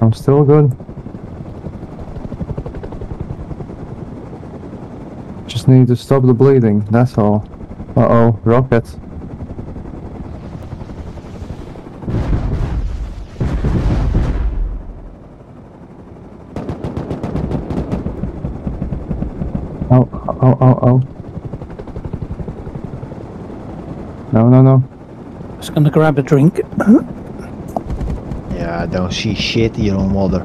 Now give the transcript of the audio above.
I'm still good. Just need to stop the bleeding, that's all. Uh oh, rocket. Oh, oh, oh, oh. No, no, no. Just gonna grab a drink. Yeah, I don't see shit here on water.